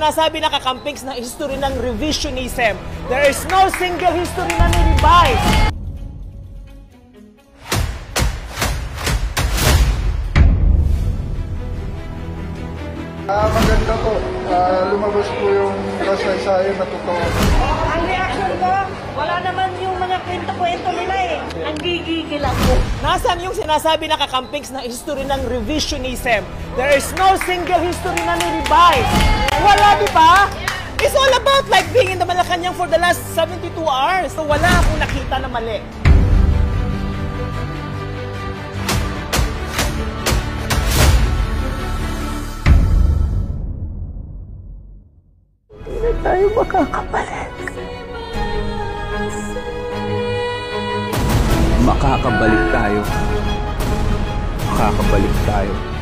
sinasabi na kakampings na history ng revisionism. There is no single history na ni-revise. Ah, maganda po. Ah, lumabas po yung kasaysayan na totoo. Ang reaction ko, wala naman yung mga kwento-kwento nila eh. Ang gigigil ako. Nasaan yung sinasabi na kakampings na history ng revisionism? There is no single history na ni-revise. Wala, di ba? It's all about like being in the Malacanang for the last 72 hours. So wala akong nakita na mali. Tayo makakapalit. Makakabalik tayo. Makakabalik tayo.